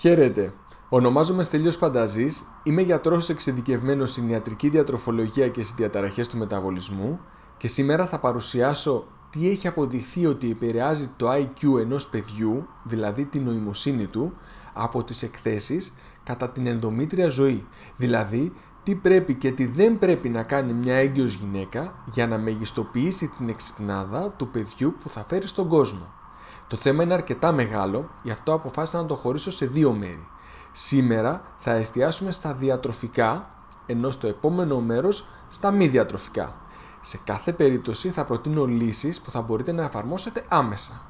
Χαίρετε. Ονομάζομαι Στέλιος Πανταζής, είμαι γιατρός εξειδικευμένος στην ιατρική διατροφολογία και στις διαταραχές του μεταβολισμού και σήμερα θα παρουσιάσω τι έχει αποδειχθεί ότι επηρεάζει το IQ ενός παιδιού, δηλαδή την νοημοσύνη του, από τις εκθέσεις κατά την ενδομήτρια ζωή, δηλαδή τι πρέπει και τι δεν πρέπει να κάνει μια έγκυος γυναίκα για να μεγιστοποιήσει την εξυπνάδα του παιδιού που θα φέρει στον κόσμο. Το θέμα είναι αρκετά μεγάλο, γι' αυτό αποφάσισα να το χωρίσω σε δύο μέρη. Σήμερα θα εστιάσουμε στα διατροφικά, ενώ στο επόμενο μέρος στα μη διατροφικά. Σε κάθε περίπτωση θα προτείνω λύσεις που θα μπορείτε να εφαρμόσετε άμεσα.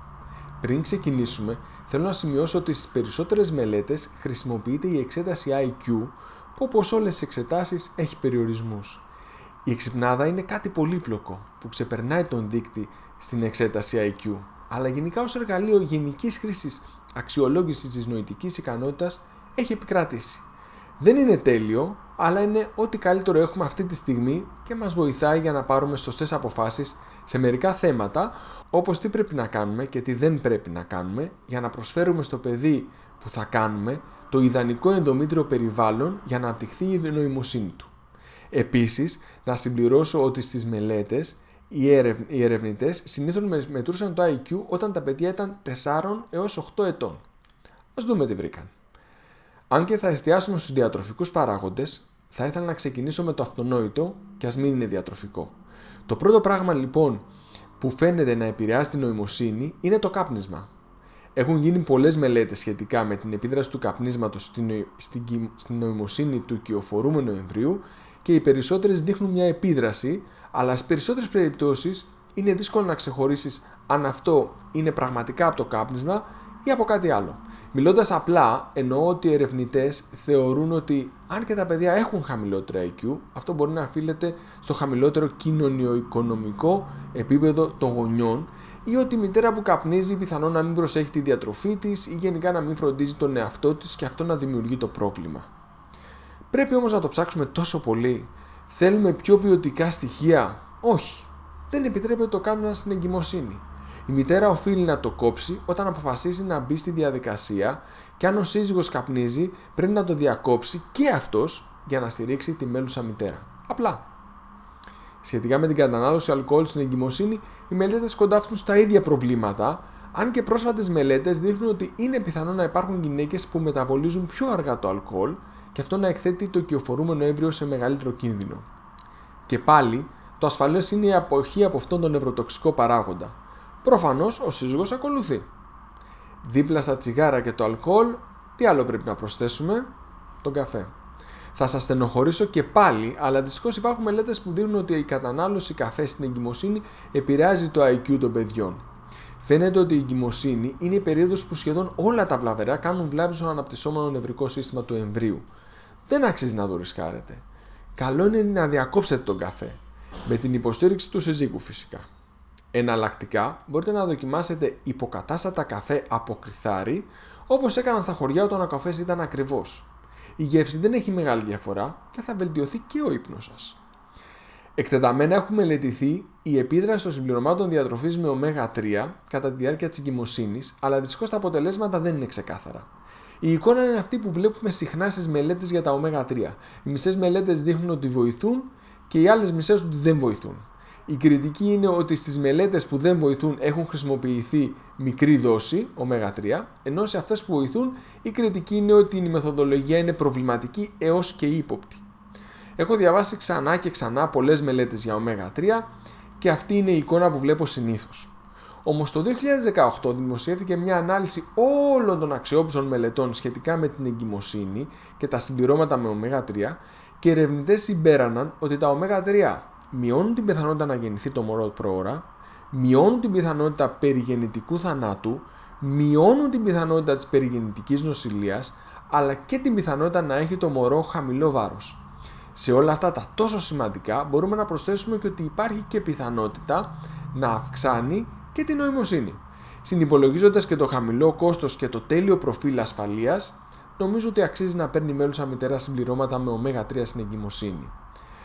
Πριν ξεκινήσουμε, θέλω να σημειώσω ότι στις περισσότερες μελέτες χρησιμοποιείται η εξέταση IQ, που όπως όλες τις εξετάσεις έχει περιορισμούς. Η εξυπνάδα είναι κάτι πολύπλοκο που ξεπερνάει τον δείκτη στην εξέταση IQ αλλά γενικά ως εργαλείο γενικής χρήσης αξιολόγησης της νοητικής ικανότητας έχει επικρατήσει. Δεν είναι τέλειο, αλλά είναι ό,τι καλύτερο έχουμε αυτή τη στιγμή και μας βοηθάει για να πάρουμε σωστές αποφάσεις σε μερικά θέματα, όπως τι πρέπει να κάνουμε και τι δεν πρέπει να κάνουμε για να προσφέρουμε στο παιδί που θα κάνουμε το ιδανικό ενδομήτριο περιβάλλον για να αναπτυχθεί η νοημοσύνη του. Επίσης, να συμπληρώσω ότι στις μελέτες οι, ερευ... οι ερευνητές συνήθως μετρούσαν το IQ όταν τα παιδιά ήταν 4 έως 8 ετών. Α δούμε τι βρήκαν. Αν και θα εστιάσουμε στους διατροφικούς παράγοντες, θα ήθελα να ξεκινήσω με το αυτονόητο και ας μην είναι διατροφικό. Το πρώτο πράγμα λοιπόν που φαίνεται να επηρεάζει την νοημοσύνη είναι το κάπνισμα. Έχουν γίνει πολλές μελέτες σχετικά με την επίδραση του καπνίσματος στην, στην νοημοσύνη του οικειοφορούμενου εμβρίου και οι περισσότερες δείχνουν μια επίδραση αλλά στις περισσότερες περιπτώσεις είναι δύσκολο να ξεχωρίσεις αν αυτό είναι πραγματικά από το κάπνισμα ή από κάτι άλλο. Μιλώντας απλά, εννοώ ότι οι ερευνητές θεωρούν ότι αν και τα παιδιά έχουν χαμηλότερο IQ, αυτό μπορεί να οφείλεται στο χαμηλότερο κοινωνιο-οικονομικό επίπεδο των γονιών ή ότι η μητέρα που καπνίζει πιθανόν να μην προσέχει τη διατροφή της ή γενικά να μην φροντίζει τον εαυτό της και αυτό να δημιουργεί το πρόβλημα. Πρέπει όμως να το ψάξουμε τόσο πολύ Θέλουμε πιο ποιοτικά στοιχεία. Όχι. Δεν επιτρέπεται το κάνουμε στην εγκυμοσύνη. Η μητέρα οφείλει να το κόψει όταν αποφασίσει να μπει στη διαδικασία και αν ο σύζυγος καπνίζει πρέπει να το διακόψει και αυτός για να στηρίξει τη μέλουσα μητέρα. Απλά. Σχετικά με την κατανάλωση αλκοόλ στην εγκυμοσύνη, οι μελέτες κοντάφτουν στα ίδια προβλήματα, αν και πρόσφατες μελέτες δείχνουν ότι είναι πιθανό να υπάρχουν γυναίκες που μεταβολίζουν πιο αργά το αλκοόλ και αυτό να εκθέτει το οικειοφορούμενο έμβριο σε μεγαλύτερο κίνδυνο. Και πάλι, το ασφαλές είναι η αποχή από αυτόν τον νευροτοξικό παράγοντα. Προφανώς ο σύζυγος ακολουθεί. Δίπλα στα τσιγάρα και το αλκοόλ, τι άλλο πρέπει να προσθέσουμε, τον καφέ. Θα σας στενοχωρήσω και πάλι, αλλά δυστυχώς υπάρχουν μελέτες που δείχνουν ότι η κατανάλωση καφέ στην εγκυμοσύνη επηρεάζει το IQ των παιδιών. Φαίνεται ότι η εγκυμοσύνη είναι η περίοδος που σχεδόν όλα τα βλαβερά κάνουν βλάβη στο αναπτυσσόμενο νευρικό σύστημα του εμβρίου δεν αξίζει να το ρισκάρετε. Καλό είναι να διακόψετε τον καφέ, με την υποστήριξη του συζύγου φυσικά. Εναλλακτικά, μπορείτε να δοκιμάσετε υποκατάστατα καφέ από κρυθάρι, όπως έκαναν στα χωριά όταν ο καφές ήταν ακριβώς. Η γεύση δεν έχει μεγάλη διαφορά και θα βελτιωθεί και ο ύπνος σας. Εκτεταμένα έχουμε μελετηθεί η επίδραση των συμπληρωμάτων διατροφής με ω3 κατά τη διάρκεια της εγκυμοσύνης, αλλά δυστυχώς τα αποτελέσματα δεν είναι ξεκάθαρα. Η εικόνα είναι αυτή που βλέπουμε συχνά στις μελέτες για τα ω3. Οι μισές μελέτες δείχνουν ότι βοηθούν και οι άλλες μισές ότι δεν βοηθούν. Η κριτική είναι ότι στις μελέτες που δεν βοηθούν έχουν χρησιμοποιηθεί μικρή δόση ω3, ενώ σε αυτές που βοηθούν η κριτική είναι ότι η μεθοδολογία είναι προβληματική έως και ύποπτη. Έχω διαβάσει ξανά και ξανά πολλές μελέτες για ω3 και αυτή είναι η εικόνα που βλέπω συνήθως. Όμως το 2018 δημοσιεύθηκε μια ανάλυση όλων των αξιόπιστων μελετών σχετικά με την εγκυμοσύνη και τα συμπληρώματα με ω3 και οι ερευνητές συμπέραναν ότι τα ω3 μειώνουν την πιθανότητα να γεννηθεί το μωρό προώρα, μειώνουν την πιθανότητα περιγεννητικού θανάτου, μειώνουν την πιθανότητα της περιγεννητικής νοσηλείας, αλλά και την πιθανότητα να έχει το μωρό χαμηλό βάρος. Σε όλα αυτά τα τόσο σημαντικά μπορούμε να προσθέσουμε και ότι υπάρχει και πιθανότητα να αυξάνει και την νοημοσύνη. Συνυπολογίζοντας και το χαμηλό κόστος και το τέλειο προφίλ ασφαλείας, νομίζω ότι αξίζει να παίρνει μέλουσα μητέρα συμπληρώματα με ω3 στην εγκυμοσύνη.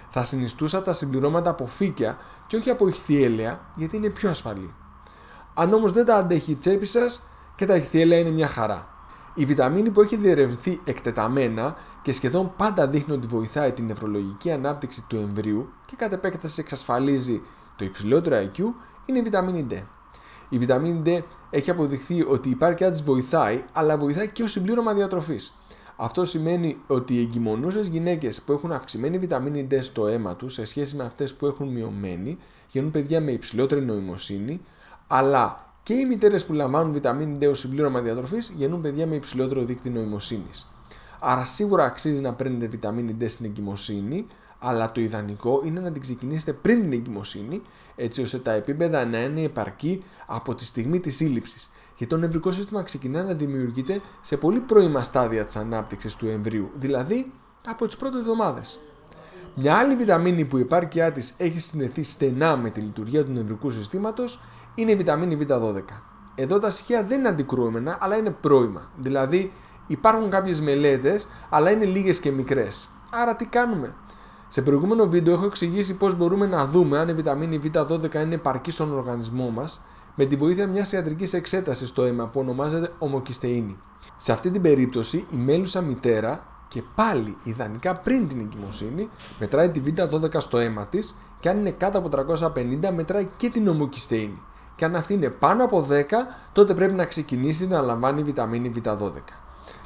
Θα συνιστούσα τα συμπληρώματα από φύκια και όχι από ηχθιέλαια γιατί είναι πιο ασφαλή. Αν όμως δεν τα αντέχει η τσέπη σας και τα ηχθιέλαια είναι μια χαρά. Η βιταμίνη που έχει διερευνηθεί εκτεταμένα και σχεδόν πάντα δείχνει ότι βοηθάει την νευρολογική ανάπτυξη του εμβρίου και κατ' επέκταση εξασφαλίζει το υψηλότερο IQ είναι η βιταμίνη D. Η βιταμίνη D έχει αποδειχθεί ότι η υπάρκεια της βοηθάει, αλλά βοηθάει και ως συμπλήρωμα διατροφής. Αυτό σημαίνει ότι οι εγκυμονούσες γυναίκες που έχουν αυξημένη βιταμίνη D στο αίμα τους σε σχέση με αυτές που έχουν μειωμένη, γεννούν παιδιά με υψηλότερη νοημοσύνη, αλλά και οι μητέρες που λαμβάνουν βιταμίνη D ως συμπλήρωμα διατροφής γεννούν παιδιά με υψηλότερο δείκτη νοημοσύνης. Άρα σίγουρα αξίζει να παίρνετε βιταμίνη D στην εγκυμοσύνη, αλλά το ιδανικό είναι να την ξεκινήσετε πριν την εγκυμοσύνη, έτσι ώστε τα επίπεδα να είναι επαρκή από τη στιγμή της σύλληψης. Γιατί το νευρικό σύστημα ξεκινά να δημιουργείται σε πολύ πρώιμα στάδια της ανάπτυξης του εμβρίου, δηλαδή από τις πρώτες εβδομάδες. Μια άλλη βιταμίνη που η επάρκειά της έχει συνδεθεί στενά με τη λειτουργία του νευρικού συστήματος είναι η βιταμίνη Β12. Εδώ τα στοιχεία δεν είναι αντικρούμενα, αλλά είναι πρώιμα. Δηλαδή υπάρχουν κάποιες μελέτες, αλλά είναι λίγες και μικρές. Άρα τι κάνουμε; Σε προηγούμενο βίντεο έχω εξηγήσει πώς μπορούμε να δούμε αν η βιταμίνη Β12 είναι επαρκή στον οργανισμό μας με τη βοήθεια μιας ιατρικής εξέτασης στο αίμα που ονομάζεται ομοκυστεΐνη. Σε αυτή την περίπτωση η μέλουσα μητέρα και πάλι ιδανικά πριν την εγκυμοσύνη μετράει τη Β12 στο αίμα της και αν είναι κάτω από 350 μετράει και την ομοκυστεΐνη. Και αν αυτή είναι πάνω από 10 τότε πρέπει να ξεκινήσει να λαμβάνει βιταμίνη Β12.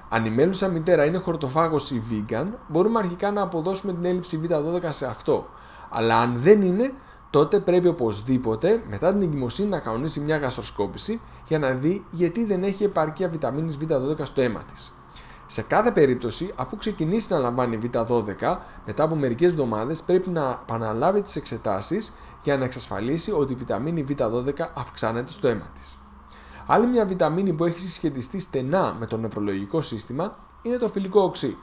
Αν η μέλουσα μητέρα είναι χορτοφάγος ή vegan, μπορούμε αρχικά να αποδώσουμε την έλλειψη Β12 σε αυτό. Αλλά αν δεν είναι, τότε πρέπει οπωσδήποτε μετά την εγκυμοσύνη να κανονίσει μια γαστροσκόπηση για να δει γιατί δεν έχει επαρκεία βιταμίνης Β12 στο αίμα της. Σε κάθε περίπτωση, αφού ξεκινήσει να λαμβάνει Β12, μετά από μερικές εβδομάδες πρέπει να επαναλάβει τις εξετάσεις για να εξασφαλίσει ότι η βιταμίνη Β12 αυξάνεται στο αίμα της. Άλλη μια βιταμίνη που έχει συσχετιστεί στενά με το νευρολογικό σύστημα είναι το φιλικό οξύ.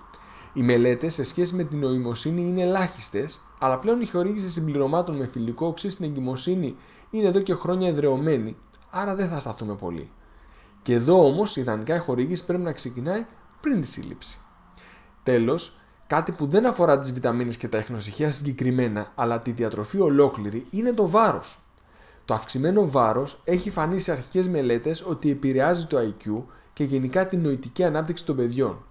Οι μελέτες σε σχέση με την νοημοσύνη είναι ελάχιστες, αλλά πλέον η χορήγηση συμπληρωμάτων με φιλικό οξύ στην εγκυμοσύνη είναι εδώ και χρόνια εδρεωμένη, άρα δεν θα σταθούμε πολύ. Και εδώ όμως ιδανικά η χορήγηση πρέπει να ξεκινάει πριν τη σύλληψη. Τέλος, κάτι που δεν αφορά τις βιταμίνες και τα ίχνοσυχεία συγκεκριμένα, αλλά τη διατροφή ολόκληρη, είναι το βάρος. Το αυξημένο βάρος έχει φανεί σε αρχικές μελέτες ότι επηρεάζει το IQ και γενικά την νοητική ανάπτυξη των παιδιών.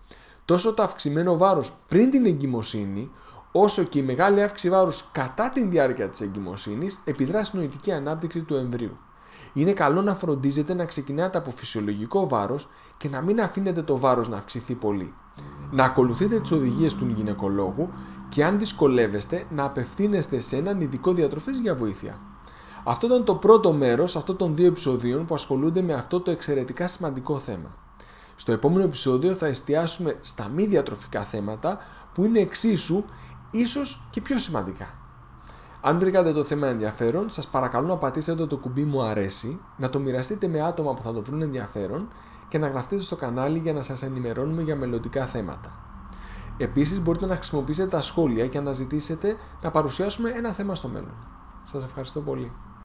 Τόσο το αυξημένο βάρος πριν την εγκυμοσύνη, όσο και η μεγάλη αύξηση βάρους κατά τη διάρκεια της εγκυμοσύνης επιδρά στην νοητική ανάπτυξη του εμβρίου. Είναι καλό να φροντίζετε να ξεκινάτε από φυσιολογικό βάρος και να μην αφήνετε το βάρος να αυξηθεί πολύ. Να ακολουθείτε τις οδηγίες του γυναικολόγου και αν δυσκολεύεστε να απευθύνεστε σε έναν ειδικό διατροφή για βοήθεια. Αυτό ήταν το πρώτο μέρος αυτών των δύο επεισοδίων που ασχολούνται με αυτό το εξαιρετικά σημαντικό θέμα. Στο επόμενο επεισόδιο θα εστιάσουμε στα μη διατροφικά θέματα που είναι εξίσου ίσως και πιο σημαντικά. Αν βρήκατε το θέμα ενδιαφέρον, σας παρακαλώ να πατήσετε το κουμπί μου αρέσει, να το μοιραστείτε με άτομα που θα το βρουν ενδιαφέρον και να γραφτείτε στο κανάλι για να σας ενημερώνουμε για μελλοντικά θέματα. Επίσης μπορείτε να χρησιμοποιήσετε τα σχόλια και να ζητήσετε να παρουσιάσουμε ένα θέμα στο μέλλον. Σας ευχαριστώ πολύ.